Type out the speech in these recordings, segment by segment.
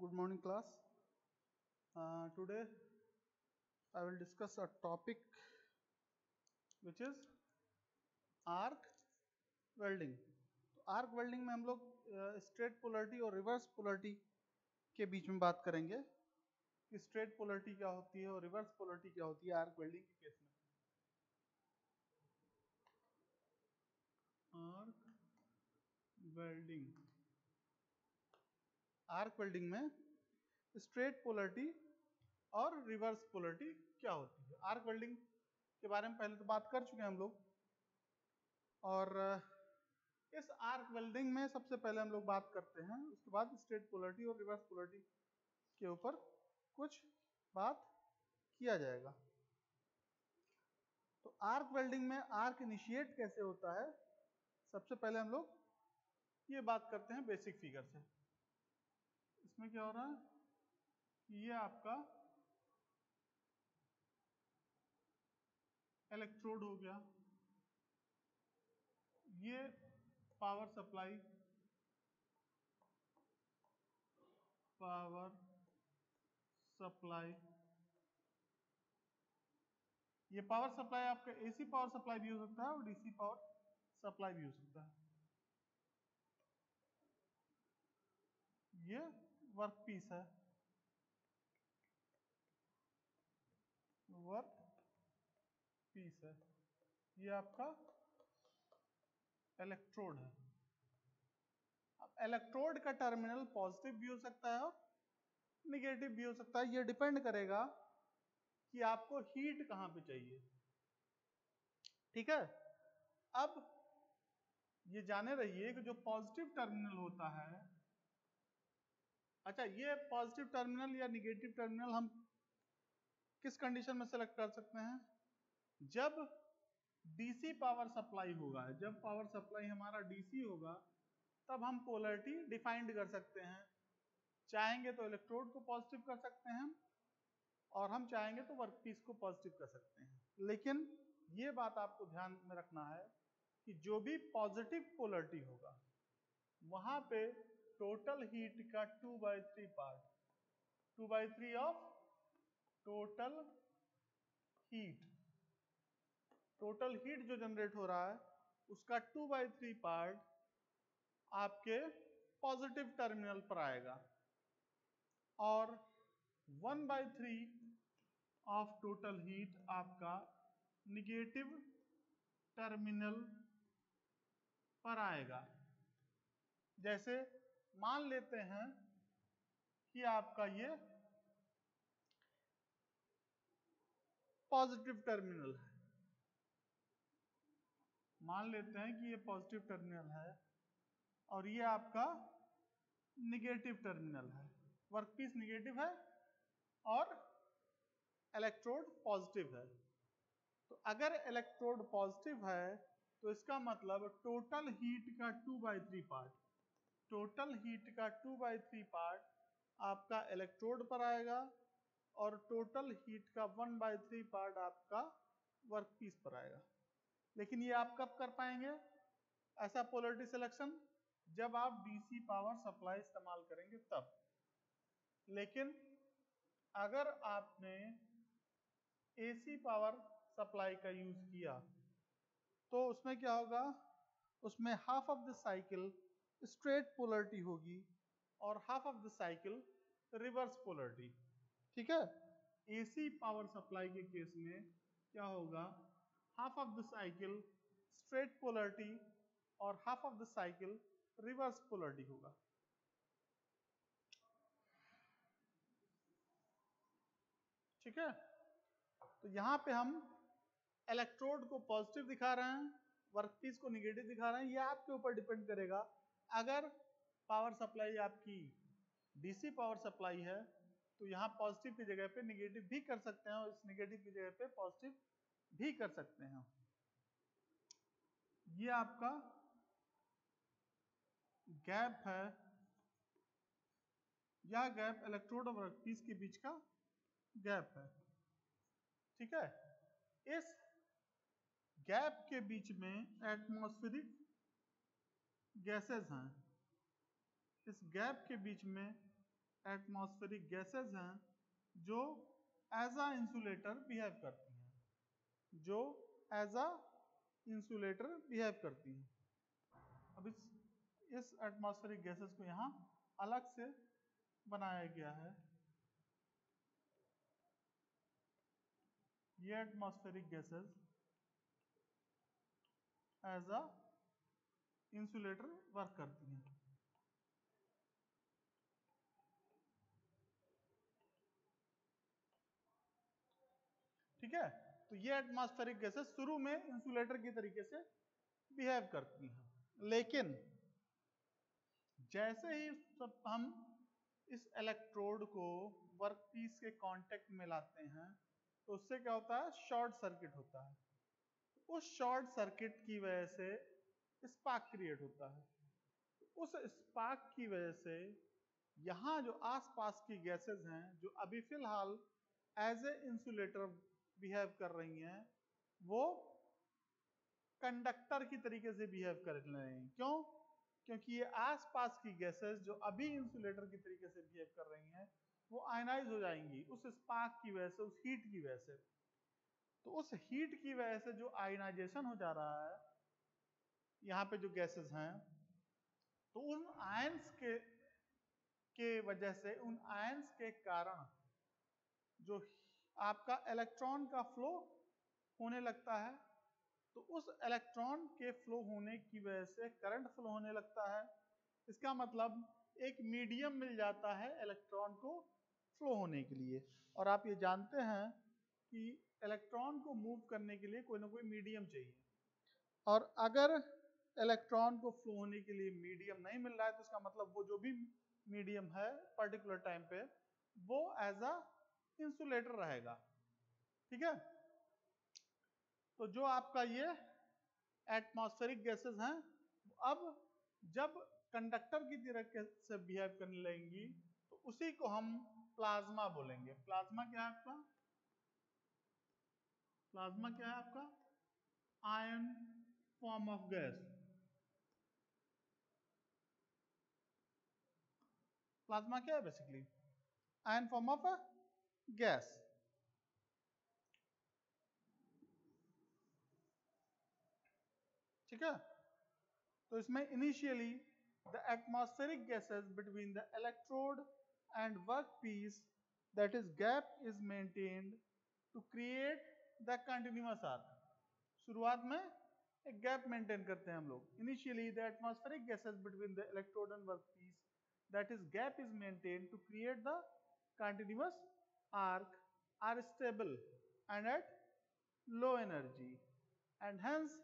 good morning class. Uh, today I will discuss a topic which is arc welding. तो arc welding में हम लोग straight polarity और reverse polarity के बीच में बात करेंगे कि स्ट्रेट पोलरिटी क्या होती है और रिवर्स पोलरिटी क्या होती है आर्क वेल्डिंग के केस में आर्क वेल्डिंग आर्क वेल्डिंग में स्ट्रेट पोलरिटी और रिवर्स पोलरिटी क्या होती है? आर्क वेल्डिंग के बारे में पहले तो बात कर चुके हैं हम लोग। और इस आर्क वेल्डिंग में सबसे पहले हम लोग बात करते हैं, उसके बाद स्ट्रेट पोलरिटी और रिवर्स पोलरिटी के ऊपर कुछ बात किया जाएगा। तो आर्क वेल्डिंग में आर्क इनिशिएट कैसे होता है? सबसे पहले हम लोग ये बात करते हैं बेसिक फिगर से। इसमें क्या हो रहा है? ये आपका इलेक्ट्रोड हो गया। ये पावर सप्लाई पावर सप्लाई ये पावर सप्लाई आपका एसी पावर सप्लाई भी हो सकता है और डीसी पावर सप्लाई भी हो सकता है। ये वर्क पीस है। वर्क पीस है। ये आपका इलेक्ट्रोड है। अब इलेक्ट्रोड का टर्मिनल पॉजिटिव भी हो सकता है और निगेटिव भी हो सकता है। ये डिपेंड करेगा कि आपको हीट कहाँ पे चाहिए। ठीक है? अब ये जाने रहिए कि जो पॉजिटिव टर्मिनल होता है अच्छा ये पॉजिटिव टर्मिनल या निगेटिव टर्मिनल हम किस कंडीशन में सेलेक्ट कर सकते हैं? जब डीसी पावर सप्लाई होगा, जब पावर सप्लाई हमारा डीसी होगा, तब हम पोलरिटी डिफाइंड कर सकते हैं। चाहेंगे तो इलेक्ट्रोड को पॉजिटिव कर सकते हैं और हम चाहेंगे तो वर्कपीस को पॉजिटिव कर सकते हैं। लेकिन ये बात आपको ध्यान में रखना है कि जो भी पॉजिटिव पोलरिटी होगा, वहाँ पे टोटल हीट का two by three part two by three of total heat total heat जो जनरेट हो रहा है, उसका टू बाई थ्री पार्ट आपके पॉजिटिव टर्मिनल पर आएगा। और one by three of total heat आपका निगेटिव टर्मिनल पर आएगा। जैसे मान लेते हैं कि आपका ये पॉजिटिव टर्मिनल है। मान लेते हैं कि ये पॉजिटिव टर्मिनल है और ये आपका निगेटिव टर्मिनल है। वर्कपीस निगेटिव है और इलेक्ट्रोड पॉजिटिव है। तो अगर इलेक्ट्रोड पॉजिटिव है तो इसका मतलब टोटल हीट का two by three part. Total heat का टू बाई थ्री पार्ट आपका इलेक्ट्रोड पर आएगा और टोटल हीट का वन बाई थ्री पार्ट आपका वर्कपीस पर आएगा। लेकिन ये आप कब कर पाएँगे? ऐसा पोलरिटी सिलेक्शन जब आप डीसी पावर सप्लाई इस्तेमाल करेंगे तब। लेकिन अगर आपने एसी पावर सप्लाई का यूज़ किया तो उसमें क्या होगा? उसमें half of the cycle straight polarity होगी और half of the cycle reverse polarity ठीक है? एसी पावर सप्लाई के केस में क्या होगा? Half of the cycle straight polarity और half of the cycle reverse polarity होगा। ठीक है? तो यहाँ पे हम इलेक्ट्रोड को पॉजिटिव दिखा रहे हैं वर्कपीस को निगेटिव दिखा रहे हैं, ये आपके ऊपर डिपेंड करेगा अगर पावर सप्लाई आपकी डीसी पावर सप्लाई है तो यहाँ पॉजिटिव की जगह पे निगेटिव भी कर सकते हैं और इस निगेटिव की जगह पे पॉजिटिव भी कर सकते हैं। ये आपका गैप है। यह गैप इलेक्ट्रोड और वर्कपीस के बीच का गैप है। ठीक है? इस गैप के बीच में एटमॉस्फेरिक गैसेस हैं। इस गैप के बीच में एटमॉस्फेरिक गैसेस हैं जो एज अ इंसुलेटर बिहेव करती हैं। जो एज अ इंसुलेटर बिहेव करती हैं। अब इस इस एटमॉस्फेरिक गैसेस को यहाँ अलग से बनाया गया है। ये atmospheric gases as a insulator work करती हैं। ठीक है? तो ये एटमॉस्फेरिक गैसेस शुरू में इंसुलेटर की तरीके से बिहेव करती हैं। लेकिन जैसे ही सब हम इस इलेक्ट्रोड को वर्कपीस के कांटेक्ट में लाते हैं तो उससे क्या होता है? शॉर्ट सर्किट होता है। उस शॉर्ट सर्किट की वजह से स्पार्क क्रिएट होता है। उस स्पार्क की वजह से यहाँ जो आसपास की गैसेस हैं, जो अभी फ़िलहाल एज ए इंसुलेटर बिहेव कर रही हैं, वो कंडक्टर की तरीके से बिहेव कर रहे हैं। क्यों? क्योंकि ये आसपास की गैसेस जो अभी इंसुलेटर की तरीके से बिहेव कर रही हैं, वो आयनाइज हो जाएँगी उस स्पार्क की वजह से, उस हीट की वजह से। तो उस हीट की वजह से जो आयनाइजेशन हो जा रहा है यहाँ पे जो गैसेस हैं तो उन आयंस के के वजह से, उन आयंस के कारण जो आपका इलेक्ट्रॉन का फ्लो होने लगता है तो उस इलेक्ट्रॉन के फ्लो होने की वजह से करंट फ्लो होने लगता है। इसका मतलब एक मीडियम मिल जाता है इलेक्ट्रॉन को फ्लो होने के लिए। और आप ये जानते हैं कि इलेक्ट्रॉन को मूव करने के लिए कोई ना कोई मीडियम चाहिए। और अगर इलेक्ट्रॉन को फ्लो होने के लिए मीडियम नहीं मिल रहा है तो इसका मतलब वो जो भी मीडियम है पर्टिकुलर टाइम पे, वो एज अ इंसुलेटर रहेगा। ठीक है? तो जो आपका ये एटमॉस्फेरिक गैसेस हैं, अब जब कंडक्टर की तरह से बिहेव करने लगेंगी तो उसी को हम प्लाज्मा बोलेंगे। प्लाज्मा क्या है आपका? प्लाज्मा क्या है आपका? Ion form of gas plasma क्या है basically ion form of gas ठीक है? तो इसमें initially atmospheric gases between the electrode and work piece that is gap is maintained to create the continuous arc शुरुआत में एक गैप मेंटेन करते हैं हम लोग। Initially the atmospheric gases between the electrode and work piece that is gap is maintained to create the continuous arc are stable and at low energy and hence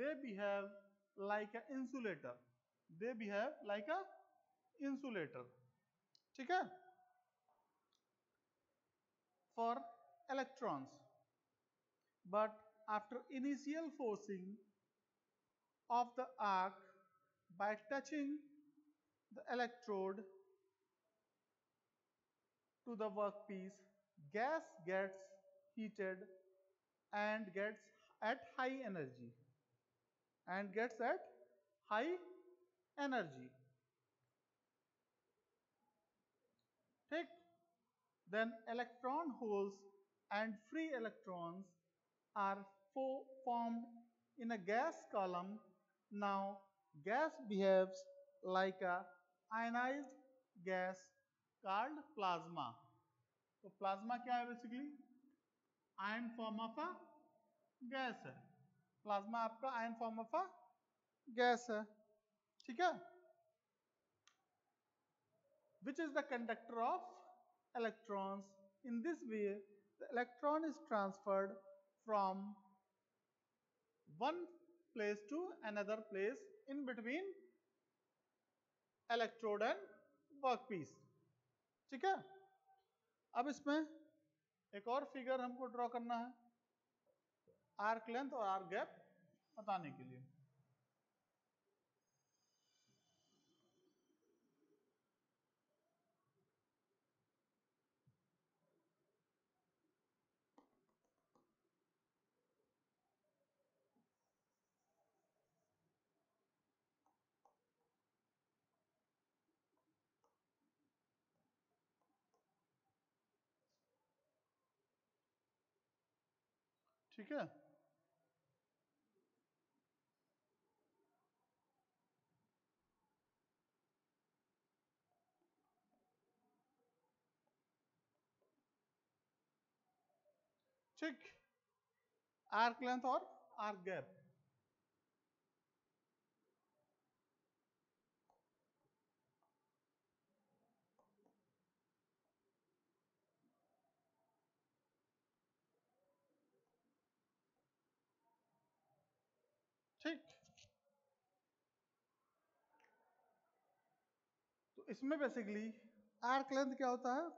they behave like an insulator they behave like a insulator ठीक है for electrons but after initial forcing of the arc by touching the electrode to the workpiece, gas gets heated and gets at high energy and gets at high energy. ठीक then electron holes and free electrons are fo- formed in a gas column now gas behaves like a ionize gas called plasma तो plasma क्या है basically ion form of a gas है। Plasma आपका ion form of a gas है। ठीक है? Which is the conductor of electrons in this way the electron is transferred from one place to another place in between electrode and workpiece ठीक है? अब इसमें एक और फिगर हमको ड्रॉ करना है। आर्क लेंथ और आर्क गैप बताने के लिए। ठीक है? ठीक। आर्क लेंथ और आर्क गैप। ठीक। तो इसमें बेसिकली आर्क लेंथ क्या होता है?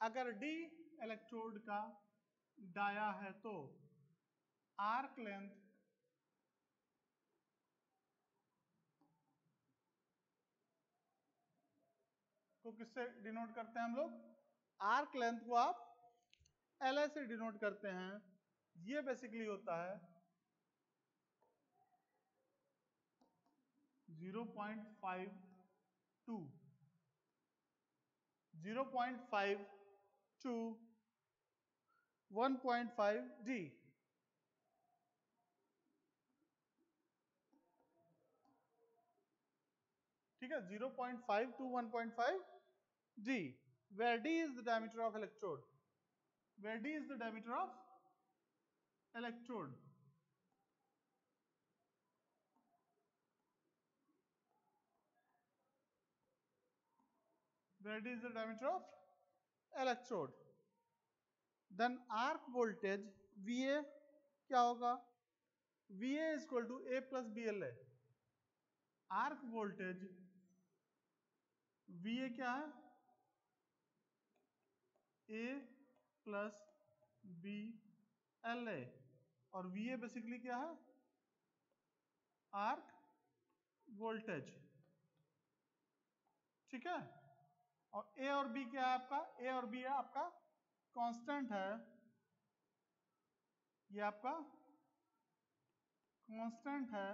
अगर डी इलेक्ट्रोड का डाया है तो आर्क लेंथ को किससे डिनोट करते हैं हम लोग? आर्क लेंथ को आप एल से डिनोट करते हैं। ये बेसिकली होता है 0.52 0.5 to 1.5 D ठीक है 0.5 to 1.5 D where D is the diameter of electrode where D is the diameter of electrode D is the diameter of electrode then arc voltage VA क्या होगा VA is equal to A plus BLA arc voltage VA क्या है A plus B LA और VA basically क्या है arc voltage ठीक है और ए और बी क्या है आपका? ए और बी है आपका कांस्टेंट है। ये आपका कांस्टेंट है।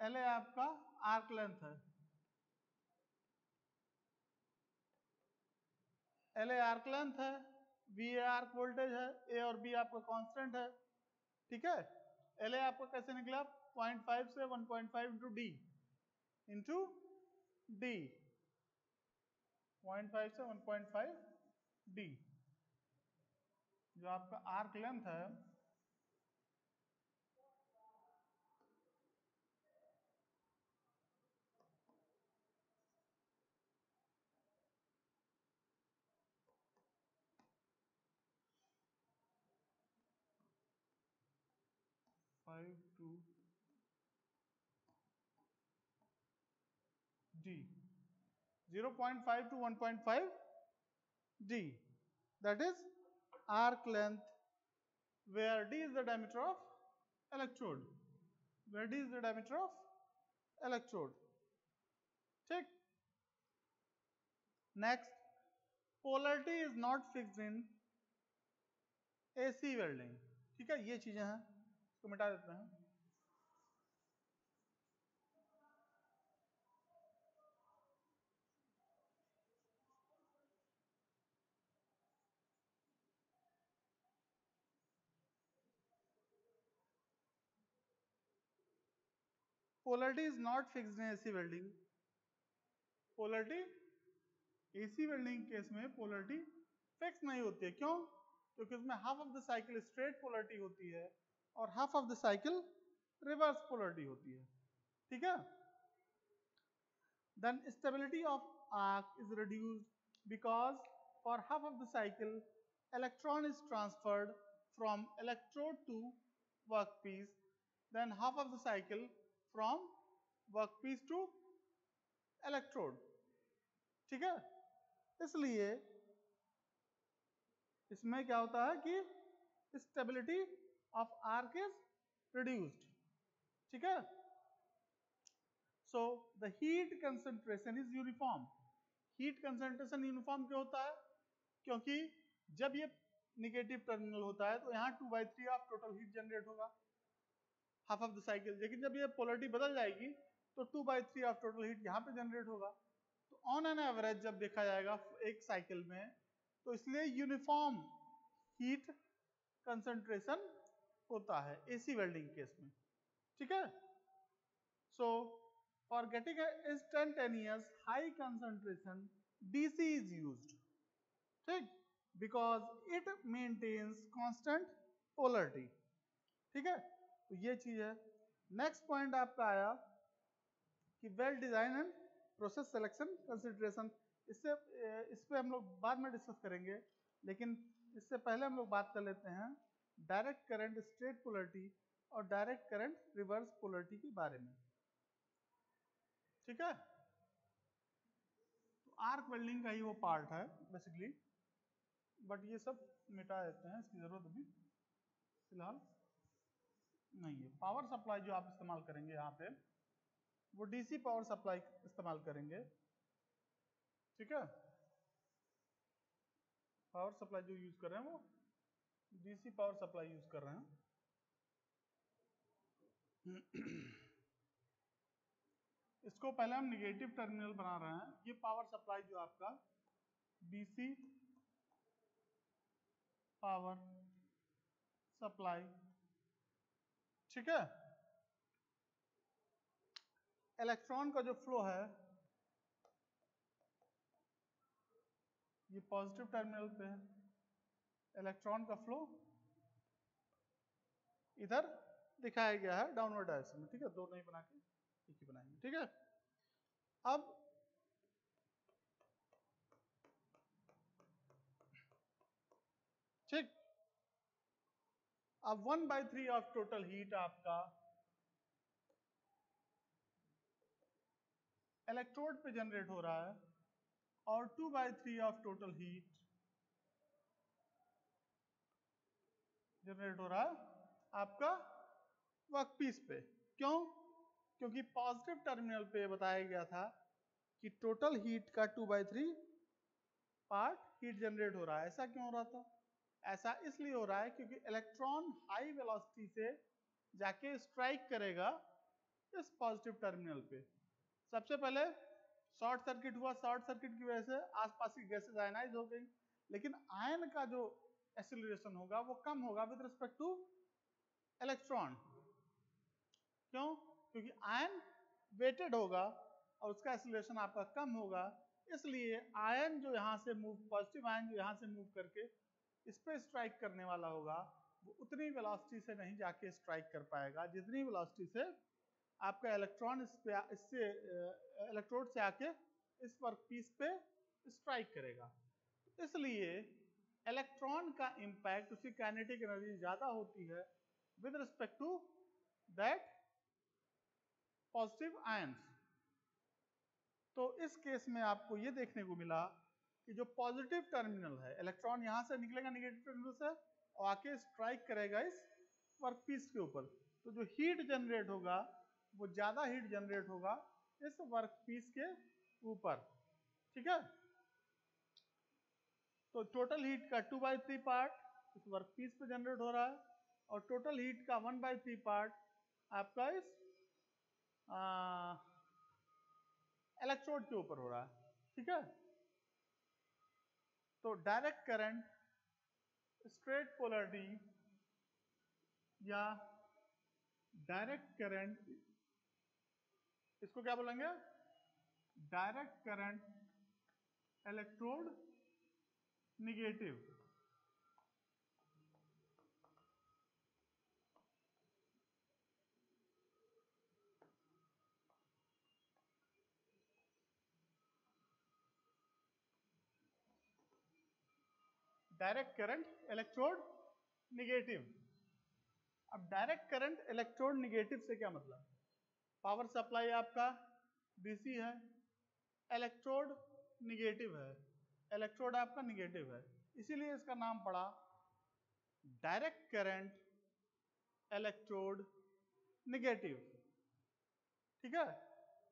एल ए आपका आर्क लेंथ है। एल ए आर्क लेंथ है बी ए आर्क वोल्टेज है ए और बी आपका कांस्टेंट है। ठीक है? एल ए आपका कैसे निकला? 0.5 से 1.5 point five into D into D 0.5 से 1.5 डी जो आपका आर्क लेंथ है five to D 0.5 to 1.5 D. That is arc length where D is the diameter of electrode. Where D is the diameter of electrode. Check. Next, polarity is not fixed in AC welding. ठीक है ये चीजें हैं इसको मिटा देते हैं polarity is not fixed in AC welding polarity AC welding case में पोलर्टी फिक्स नहीं होती है। क्यों? क्योंकि उसमें half of the cycle straight polarity होती है और half of the cycle reverse polarity होती है। ठीक है? Then stability of arc is reduce because for half of the cycle electron is transferred from electrode to work piece then half of the cycle from workpiece to electrode ठीक है? इसलिए इसमें क्या होता है कि stability of arc is reduced ठीक है? So the heat concentration is uniform heat concentration uniform क्यों होता है? क्योंकि जब ये निगेटिव टर्मिनल होता है तो यहाँ two by three of total heat generate होगा। हाफ़ ऑफ़ द साइकिल लेकिन जब ये पोलरिटी बदल जाएगी तो two by three of total heat यहाँ पे जनरेट होगा। तो ऑन एन एवरेज जब देखा जाएगा एक साइकिल में तो इसलिए यूनिफॉर्म हीट कंसंट्रेशन होता है एसी वेल्डिंग केस में। ठीक है? So for getting instantaneous high concentration DC is used ठीक? Because it maintains constant polarity ठीक है? तो ये चीज़ है। नेक्स्ट पॉइंट आपका आया कि weld design and process selection consideration इससे, इस पे हम लोग बाद में डिस्कस करेंगे, लेकिन इससे पहले हम लोग बात कर लेते हैं डायरेक्ट करंट स्ट्रेट पोलरिटी और डायरेक्ट करंट रिवर्स पोलरिटी के बारे में। ठीक है? तो आर्क वेल्डिंग का ही वो पार्ट है बेसिकली बट ये सब मिटा देते हैं, इसकी ज़रूरत अभी, फ़िलहाल। नहीं है। पावर सप्लाई जो आप इस्तेमाल करेंगे यहाँ पे, वो डीसी पावर सप्लाई इस्तेमाल करेंगे। ठीक है? पावर सप्लाई जो यूज़ कर रहे हैं वो डीसी पावर सप्लाई यूज़ कर रहे हैं। इसको पहले हम निगेटिव टर्मिनल बना रहे हैं। ये पावर सप्लाई जो आपका डीसी पावर सप्लाई ठीक है? इलेक्ट्रॉन का जो फ्लो है, ये पॉजिटिव टर्मिनल पे है। इलेक्ट्रॉन का फ्लो इधर दिखाया गया है डाउनवर्ड डायरेक्शन में, ठीक है? दो नहीं बना के, एक ही बनाएँगे, ठीक है? अब ठीक अब one by three of total heat आपका इलेक्ट्रोड पे जनरेट हो रहा है और two by three of total heat generate हो रहा है आपका वर्कपीस पे। क्यों? क्योंकि पॉजिटिव टर्मिनल पे बताया गया था कि टोटल हीट का two by three part heat generate हो रहा है। ऐसा क्यों हो रहा था? ऐसा इसलिए हो रहा है क्योंकि इलेक्ट्रॉन हाई वेलोसिटी से जाके स्ट्राइक करेगा इस पॉजिटिव टर्मिनल पे। सबसे पहले शॉर्ट सर्किट हुआ शॉर्ट सर्किट की वजह से आसपास की गैसेज आयनाइज हो गई, लेकिन आयन का जो एक्सिलरेशन होगा वो कम होगा विद रिस्पेक्ट टू इलेक्ट्रॉन क्यों? क्योंकि आयन वेटेड होगा और उसका एक्सिलरेशन आपका कम होगा, इसलिए आयन जो यहाँ से मूव पॉजिटिव आयन जो यहाँ से मूव करके इस पर स्ट्राइक करने वाला होगा, वो उतनी वेलोसिटी से नहीं जाके स्ट्राइक कर पाएगा। जितनी वेलोसिटी से आपका इलेक्ट्रॉन इस पे, इससे इलेक्ट्रोड से आके इस वर्कपीस पे स्ट्राइक करेगा। इसलिए इलेक्ट्रॉन का इंपैक्ट उसकी काइनेटिक एनर्जी ज़्यादा होती है with respect to that positive ions तो इस केस में आपको ये देखने को मिला कि जो पॉजिटिव टर्मिनल है, इलेक्ट्रॉन यहाँ से निकलेगा निगेटिव टर्मिनल से और आके स्ट्राइक करेगा इस वर्कपीस के ऊपर। तो जो हीट जनरेट होगा, वो ज़्यादा हीट जनरेट होगा इस वर्कपीस के ऊपर। ठीक है? तो टोटल हीट का टू बाई थ्री पार्ट इस वर्कपीस पे जनरेट हो रहा है और टोटल हीट का वन बाई थ्री पार्ट आपका इस इलेक्ट्रोड के ऊपर हो रहा है। ठीक है? तो डायरेक्ट करंट स्ट्रेट पोलरिटी या डायरेक्ट करंट इसको क्या बोलेंगे? Direct current electrode negative direct current electrode negative अब डायरेक्ट करंट इलेक्ट्रोड निगेटिव से क्या मतलब? पावर सप्लाई आपका डीसी है इलेक्ट्रोड निगेटिव है इलेक्ट्रोड आपका निगेटिव है। इसीलिए इसका नाम पड़ा डायरेक्ट करंट इलेक्ट्रोड निगेटिव ठीक है?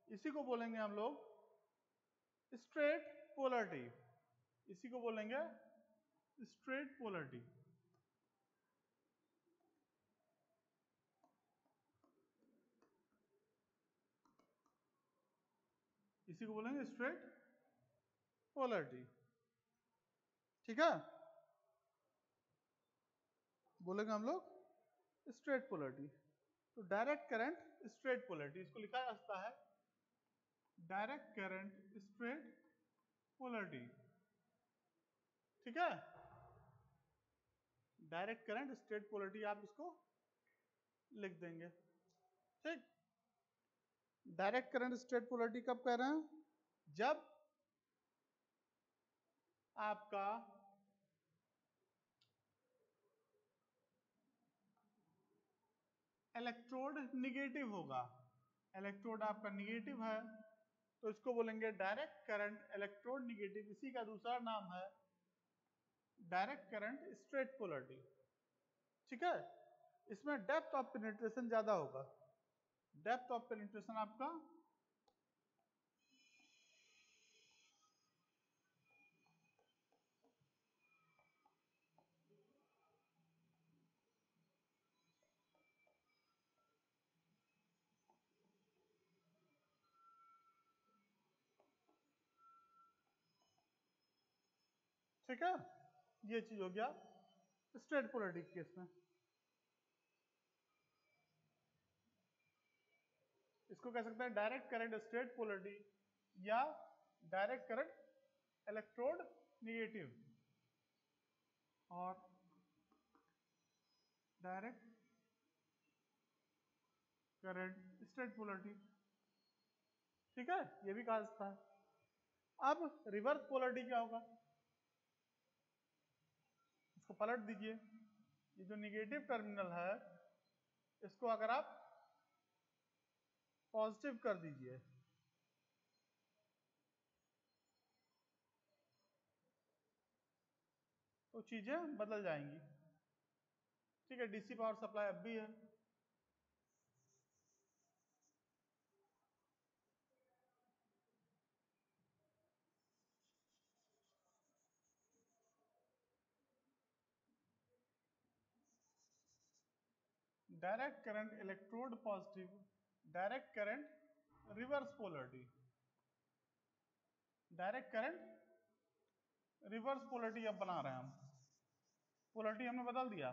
इसी को बोलेंगे हम लोग स्ट्रेट पोलरिटी इसी को बोलेंगे स्ट्रेट पोलरिटी इसी को बोलेंगे स्ट्रेट पोलरिटी ठीक है? बोलेंगे हम लोग स्ट्रेट पोलरिटी तो डायरेक्ट करंट स्ट्रेट पोलरिटी इसको लिखा जा सकता है डायरेक्ट करंट स्ट्रेट पोलरिटी ठीक है? डायरेक्ट करंट स्टेट पोलरिटी आप इसको लिख देंगे। ठीक? डायरेक्ट करंट स्टेट पोलरिटी कब कह रहे हैं? जब आपका इलेक्ट्रोड निगेटिव होगा। इलेक्ट्रोड आपका निगेटिव है तो इसको बोलेंगे डायरेक्ट करंट इलेक्ट्रोड निगेटिव इसी का दूसरा नाम है डायरेक्ट करंट, स्ट्रेट पोलरिटी। ठीक है? इसमें डेप्थ ऑफ़ पेनिट्रेशन ज़्यादा होगा। डेप्थ ऑफ़ पेनिट्रेशन आपका ठीक है? ये चीज़ हो गया स्ट्रेट पोलरिटी केस में। इसको कह सकते हैं डायरेक्ट करंट स्ट्रेट पोलरिटी या डायरेक्ट करंट इलेक्ट्रोड निगेटिव। और डायरेक्ट करंट स्ट्रेट पोलरिटी। ठीक है? ये भी कहा सकता है अब रिवर्स पोलरिटी क्या होगा? इसको पलट दीजिए। ये जो निगेटिव टर्मिनल है, इसको अगर आप पॉजिटिव कर दीजिए। तो चीज़ें बदल जाएँगी। ठीक है डीसी पावर सप्लाई अब भी है। Direct current electrode positive direct current reverse polarity direct current reverse polarity अब बना रहे हैं हम। पोलरिटी हमने बदल दिया।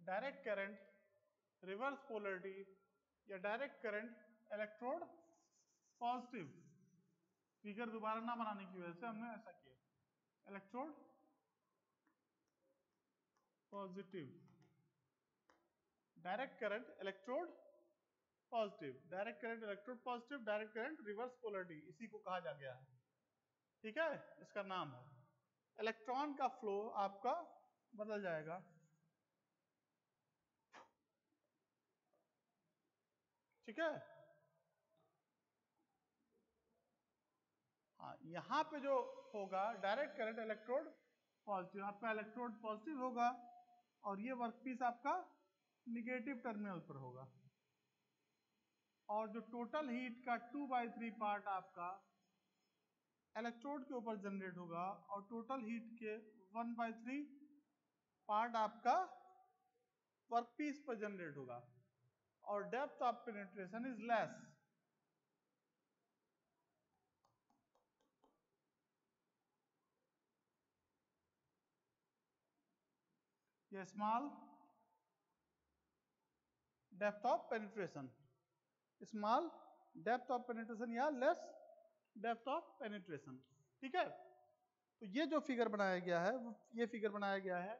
डायरेक्ट करंट रिवर्स पोलरिटी या direct current electrode positive figure दोबारा ना बनाने की वजह से हमने ऐसा किया। Electrode positive direct current electrode positive direct current electrode positive direct current reverse polarity इसी को कहा जा गया है। ठीक है? इसका नाम है। इलेक्ट्रॉन का फ्लो आपका बदल जाएगा। ठीक है? हाँ यहाँ पे जो होगा डायरेक्ट करंट इलेक्ट्रोड पॉजिटिव आपका इलेक्ट्रोड पॉजिटिव होगा। और ये वर्कपीस आपका निगेटिव टर्मिनल पर होगा। और जो टोटल हीट का टू बाई थ्री पार्ट आपका इलेक्ट्रोड के ऊपर जनरेट होगा और टोटल हीट के वन बाई थ्री पार्ट आपका वर्कपीस पर जनरेट होगा। और depth of penetration is less ये small depth of penetration small depth of penetration या लेस डेप्थ ऑफ़ पेनिट्रेशन ठीक है? तो ये जो फिगर बनाया गया है ये फिगर बनाया गया है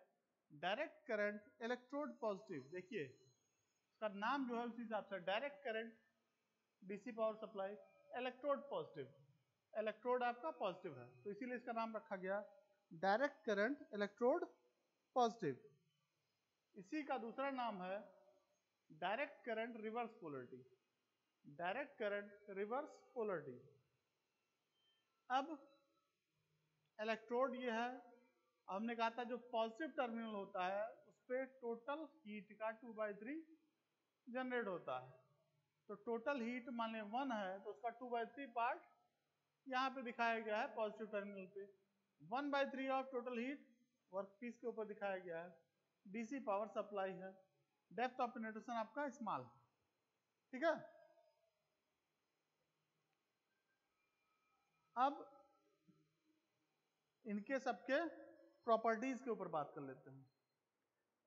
डायरेक्ट करंट इलेक्ट्रोड पॉजिटिव देखिए, इसका नाम जो है उसी हिसाब से direct current DC power supply electrode positive electrode आपका पॉजिटिव है। तो इसीलिए इसका नाम रखा गया डायरेक्ट करंट इलेक्ट्रोड पॉजिटिव इसी का दूसरा नाम है direct current reverse polarity. Direct current reverse polarity. अब इलेक्ट्रोड ये है, हमने कहा था जो पॉजिटिव टर्मिनल होता है, उस पर टोटल हीट का टू बाई थ्री जनरेट होता है। तो टोटल हीट मान लें वन है तो उसका टू बाई थ्री पार्ट यहाँ पे दिखाया गया है पॉजिटिव टर्मिनल पे। One by three of total heat work piece के ऊपर दिखाया गया है। डीसी पावर सप्लाई है। डेप्थ ऑफ़ पेनिट्रेशन आपका स्मॉल। है ठीक है? अब इनके सबके प्रॉपर्टीज़ के ऊपर बात कर लेते हैं।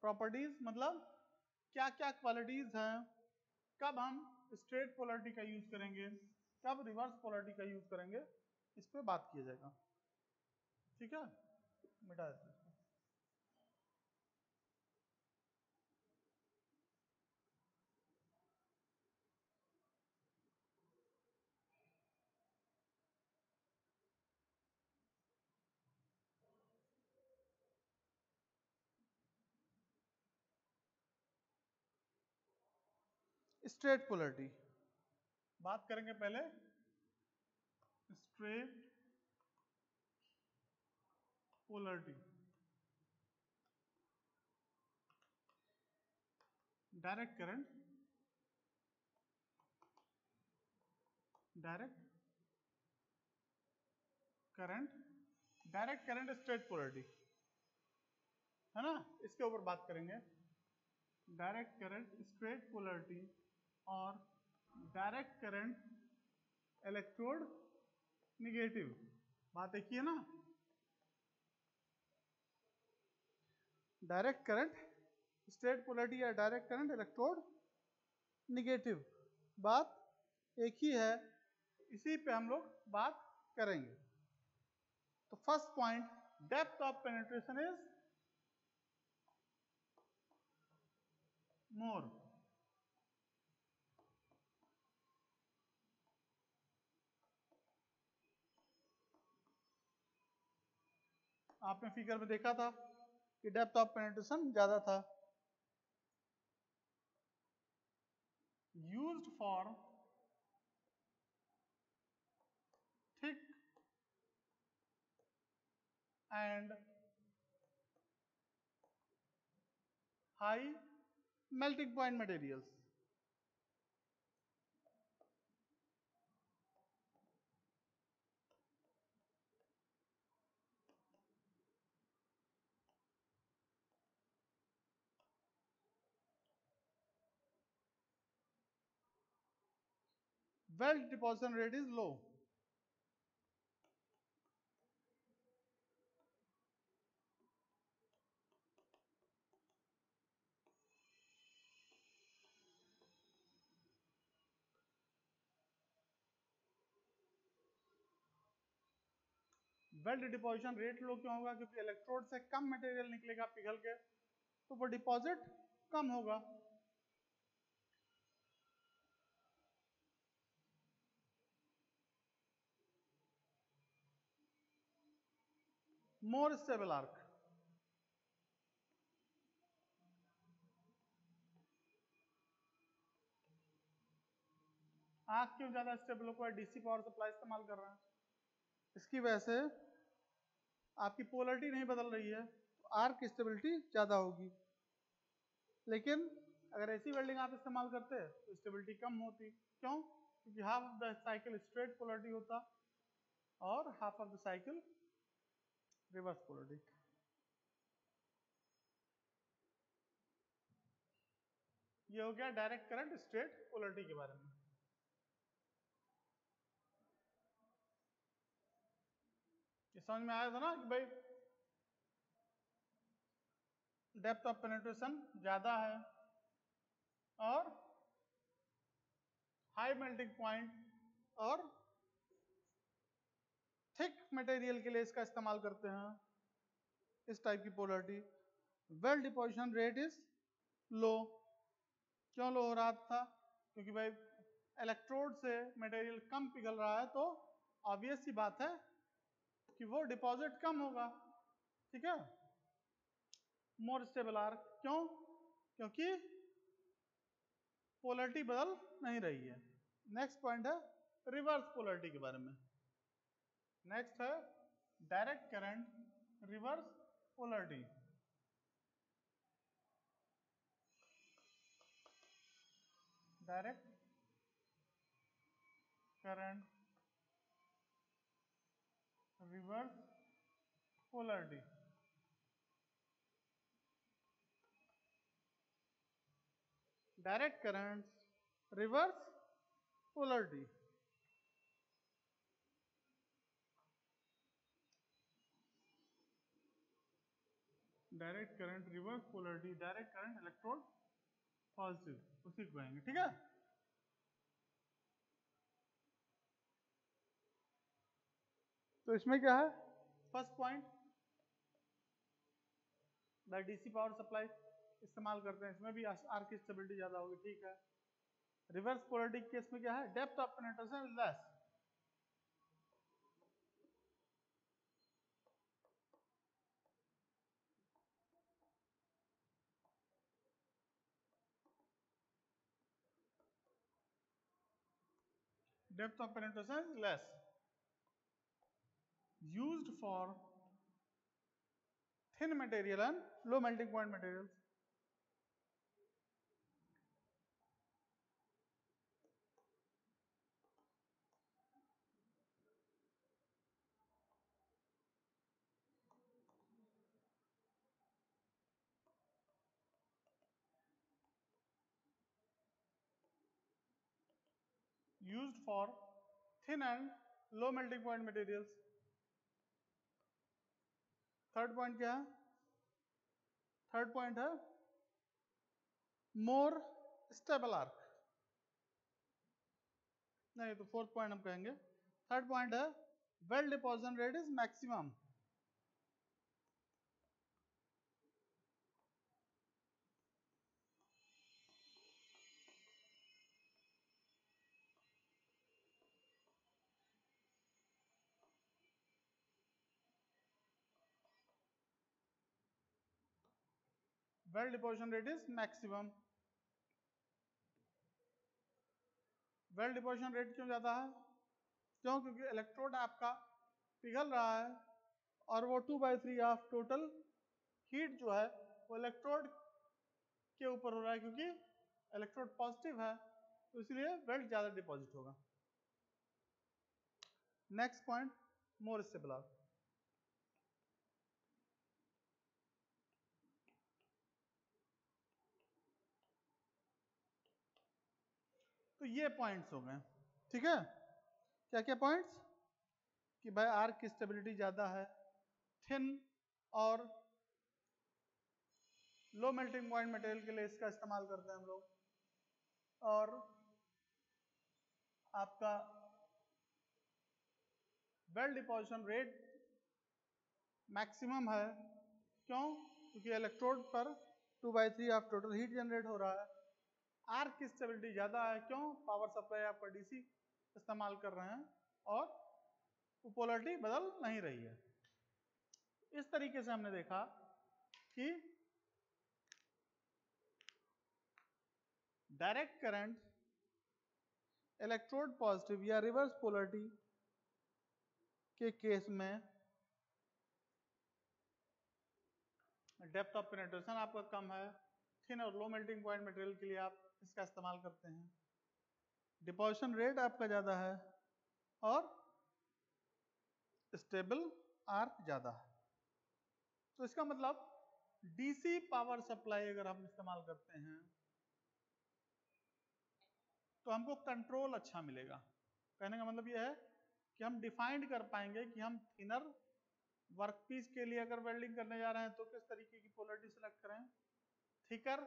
प्रॉपर्टीज़ मतलब क्या क्या क्वालिटीज हैं, कब हम स्ट्रेट पोलरिटी का यूज़ करेंगे, कब रिवर्स पोलरिटी का यूज़ करेंगे, इस पर बात किया जाएगा। ठीक है? मिटा देते हैं स्ट्रेट पोलरिटी। बात करेंगे पहले। Straight polarity. Direct current. Direct current. Direct current straight polarity. है ना? इसके ऊपर बात करेंगे। Direct current straight polarity. और डायरेक्ट करंट इलेक्ट्रोड निगेटिव बात एक ही है ना? डायरेक्ट करंट स्ट्रेट पोलरिटी या डायरेक्ट करंट इलेक्ट्रोड निगेटिव बात एक ही है, इसी पे हम लोग बात करेंगे। तो first point depth of penetration is more आपने फिगर में देखा था कि डेप्थ ऑफ़ पेनिट्रेशन ज़्यादा था। Used for thick and high melting point materials weld deposition rate is low. Weld deposition rate low क्यों होगा क्योंकि इलेक्ट्रोड से कम मटेरियल निकलेगा पिघल के तो वो डिपॉजिट कम होगा more stable arc. आग क्यों ज़्यादा स्टेबल होगा डीसी पावर सप्लाई इस्तेमाल कर रहे हैं? इसकी वजह से आपकी पोलरिटी नहीं बदल रही है तो आर्क स्टेबिलिटी ज़्यादा होगी। लेकिन अगर ऐसी वेल्डिंग आप इस्तेमाल करते तो स्टेबिलिटी कम होती। क्यों? क्योंकि half of the cycle straight polarity होता और half of the cycle reverse polarity ये हो गया डायरेक्ट करंट स्ट्रेट पोलरिटी के बारे में। ये समझ में आया था ना कि भाई डेप्थ ऑफ़ पेनिट्रेशन ज़्यादा है और हाई मेल्टिंग पॉइंट और थिक मटेरियल के लिए इसका इस्तेमाल करते हैं। इस टाइप की polarity weld deposition rate is low क्यों लो हो रहा था? क्योंकि भाई इलेक्ट्रोड से मटेरियल कम पिघल रहा है तो ऑब्वियस सी बात है कि वो डिपॉजिट कम होगा। ठीक है? मोर स्टेबल आर क्यों? क्योंकि पोलरिटी बदल नहीं रही है। नेक्स्ट पॉइंट है रिवर्स पोलरिटी के बारे में। नेक्स्ट है direct current reverse polarity direct current reverse polarity direct current reverse polarity direct current reverse polarity direct current electrode positive उसी को कहेंगे, ठीक है? तो इसमें क्या है? First point the DC power supply इस्तेमाल करते हैं। इसमें भी आर की स्टेबिलिटी ज़्यादा होगी, ठीक है? रिवर्स पोलरिटी केस में क्या है? Depth of penetration less depth of penetration is less. Used for thin material and low melting point materials used for thin and low melting point materials. Third point क्या है? Third point है मोर stable arc नहीं तो fourth point हम कहेंगे। Third point है weld deposition rate is maximum well, deposition rate is maximum. Weld deposition rate क्यों ज़्यादा है? क्यों? क्योंकि इलेक्ट्रोड आपका पिघल रहा है और वो two by three of total heat जो है, वो इलेक्ट्रोड के ऊपर हो रहा है क्योंकि इलेक्ट्रोड पॉजिटिव है तो इसलिए वेल्ट ज़्यादा डिपॉजिट होगा। नेक्स्ट पॉइंट मोर स्टेबल तो ये पॉइंट्स हो गए। ठीक है? क्या क्या पॉइंट्स कि भाई आर्क की स्टेबिलिटी ज़्यादा है। थिन और लो मेल्टिंग पॉइंट मटेरियल के लिए इसका इस्तेमाल करते हैं हम लोग। और आपका वेल डिपोजिशन रेट मैक्सिमम है। क्यों? क्योंकि इलेक्ट्रोड पर two by three of total heat generate हो रहा है। आर की स्टेबिलिटी ज़्यादा है, क्यों? पावर सप्लाई आपका डीसी इस्तेमाल कर रहे हैं और पोलरिटी बदल नहीं रही है। इस तरीके से हमने देखा कि डायरेक्ट करंट इलेक्ट्रोड पॉजिटिव या रिवर्स पोलरिटी के केस में डेप्थ ऑफ़ पेनेट्रेशन आपका कम है। थिन और लो मेल्टिंग पॉइंट मटेरियल के लिए आप इसका इस्तेमाल करते हैं। डिपोजिशन रेट आपका ज़्यादा है और स्टेबल आर्क ज़्यादा है। तो इसका मतलब डीसी पावर सप्लाई अगर हम इस्तेमाल करते हैं तो हमको कंट्रोल अच्छा मिलेगा। कहने का मतलब यह है कि हम डिफाइंड कर पाएँगे कि हम थिनर वर्कपीस के लिए अगर वेल्डिंग करने जा रहे हैं तो किस तरीके की पोलरिटी सेलेक्ट करें? थिकर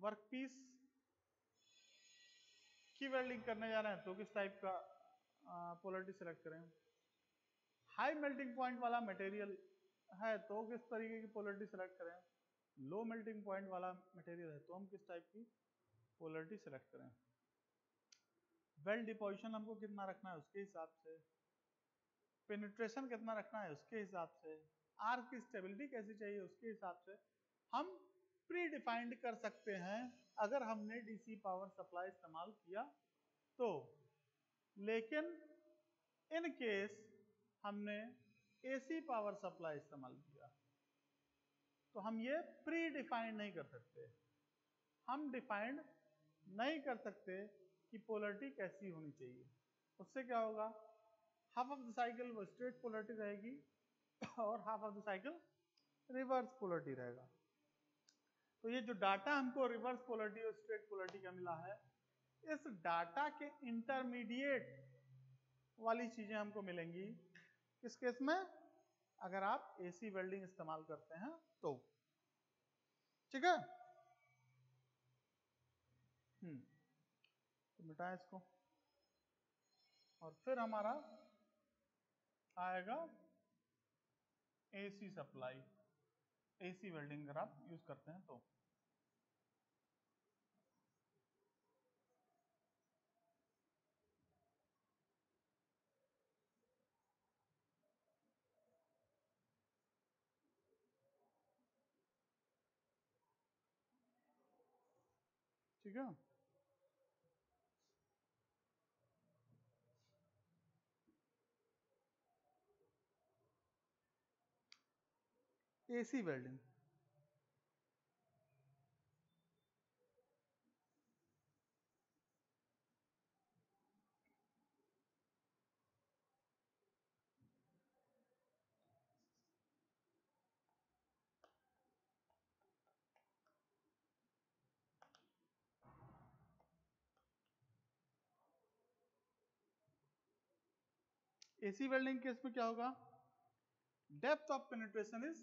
वर्कपीस की वेल्डिंग करने जा रहे हैं तो किस टाइप का पोलरिटी सेलेक्ट करें? हाई मेल्टिंग पॉइंट वाला मटेरियल है तो किस तरीके की पोलरिटी सेलेक्ट करें? लो मेल्टिंग पॉइंट वाला मटेरियल है तो हम किस टाइप की पोलरिटी सेलेक्ट करें? वेल डिपोजिशन हमको कितना रखना है, उसके हिसाब से। पेनिट्रेशन कितना रखना है, उसके हिसाब से। आर की स्टेबिलिटी कैसी चाहिए, उसके हिसाब से। हम प्री डिफाइंड कर सकते हैं। अगर हमने डीसी पावर सप्लाई इस्तेमाल किया तो लेकिन इन केस हमने एसी पावर सप्लाई इस्तेमाल किया तो हम ये प्री डिफाइंड नहीं कर सकते। हम डिफाइंड नहीं कर सकते कि पोलरिटी कैसी होनी चाहिए। उससे क्या होगा? हाफ़ ऑफ़ द साइकिल वो स्ट्रेट पोलरिटी रहेगी और half of the cycle reverse polarity रहेगा। तो ये जो डाटा हमको रिवर्स पोलरिटी और स्ट्रेट पोलरिटी का मिला है, इस डाटा के इंटरमीडिएट वाली चीज़ें हमको मिलेंगी। किस केस में? अगर आप एसी वेल्डिंग इस्तेमाल करते हैं तो। ठीक है? हम्म तो मिटाएँ इसको। और फिर हमारा आएगा एसी सप्लाई एसी वेल्डिंग अगर आप यूज़ करते हैं तो। ठीक है? AC welding. AC welding case में क्या होगा? Depth of penetration is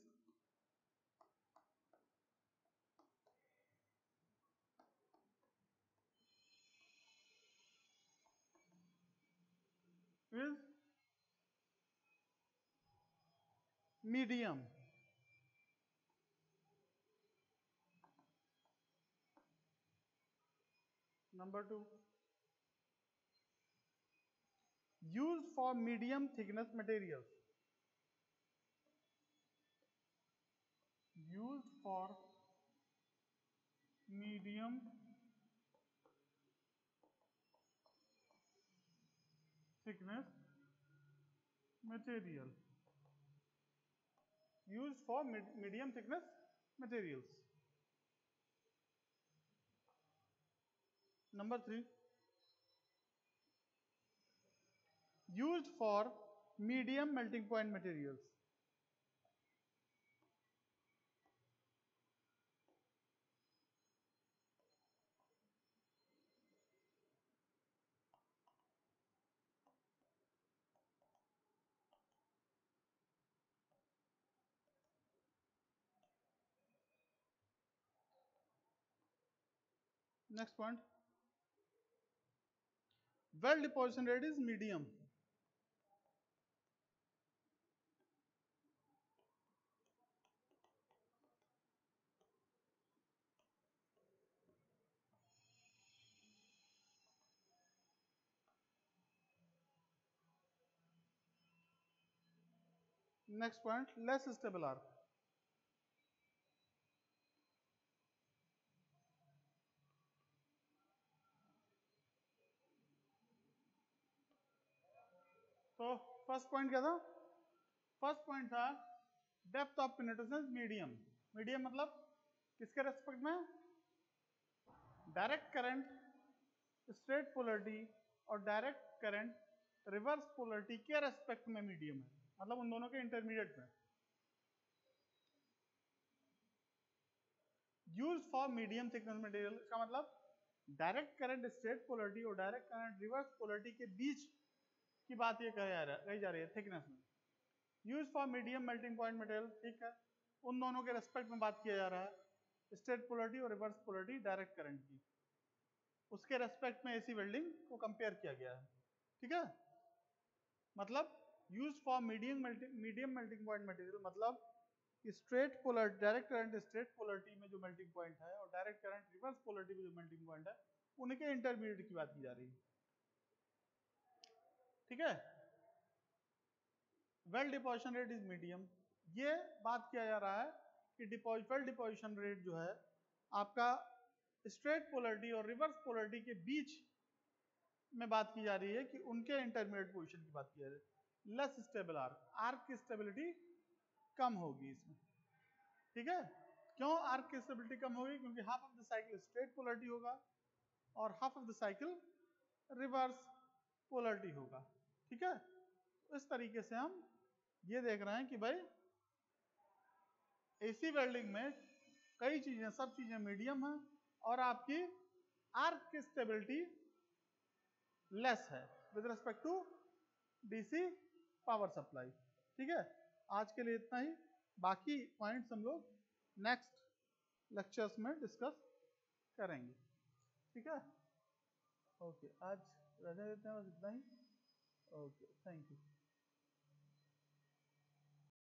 is medium number 2 used for medium thickness materials used for medium thickness material used for med medium thickness materials. Number 3 used for medium melting point materials next point. Well deposition rate is medium. Next point. Less stable arc तो first point क्या था? First point था depth of penetration medium medium मतलब किसके respect में? Direct current straight polarity और direct current reverse polarity के respect में मीडियम है। मतलब उन दोनों के इंटरमीडिएट में। Use for medium thickness material का मतलब डायरेक्ट करंट स्ट्रेट पोलरिटी और डायरेक्ट करंट रिवर्स पोलरिटी के बीच की बात ये कही जा रहा कही जा रही है थिकनेस में। Use for medium melting point material ठीक है? उन दोनों के रेस्पेक्ट में बात किया जा रहा है। स्ट्रेट पोलरिटी और रिवर्स पोलरिटी डायरेक्ट करंट की। उसके रेस्पेक्ट में एसी वेल्डिंग को कंपेयर किया गया है, ठीक है? मतलब use for medium medium melting point material मतलब straight polar direct current straight polarity में जो मेल्टिंग पॉइंट है और डायरेक्ट करंट रिवर्स पोलरिटी में जो मेल्टिंग पॉइंट है, उनके इंटरमीडिएट की बात की जा रही है। ठीक है? Well deposition rate is medium ये बात किया जा रहा है कि डिपोज वेल डिपोजिशन रेट जो है, आपका स्ट्रेट पोलरिटी और रिवर्स पोलरिटी के बीच में बात की जा रही है कि उनके इंटरमीडिएट पोजीशन की बात की जा रही है। लेस स्टेबल आर्क आर्क की स्टेबिलिटी कम होगी इसमें। ठीक है? क्यों आर्क की स्टेबिलिटी कम होगी? क्योंकि half of the cycle straight polarity होगा और half of the cycle reverse polarity होगा। ठीक है? इस तरीके से हम ये देख रहे हैं कि भाई एसी वेल्डिंग में कई चीज़ें, सब चीज़ें मीडियम है और आपकी आर्क की स्टेबिलिटी लेस है with respect to DC power supply ठीक है? आज के लिए इतना ही। बाकी पॉइंट्स हम लोग नेक्स्ट लेक्चर्स में डिस्कस करेंगे। ठीक है? ओके आज रहने देते हैं बस इतना ही। Okay thank you